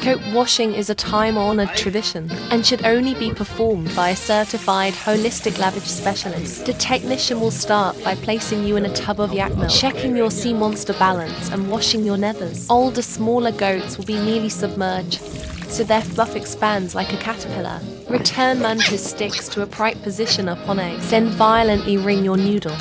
Coat washing is a time honored tradition and should only be performed by a certified holistic lavage specialist. The technician will start by placing you in a tub of yak milk, checking your sea monster balance, and washing your nethers. Older, smaller goats will be nearly submerged, so their fluff expands like a caterpillar. Return mantis sticks to a upright position upon eggs, then violently wring your noodle.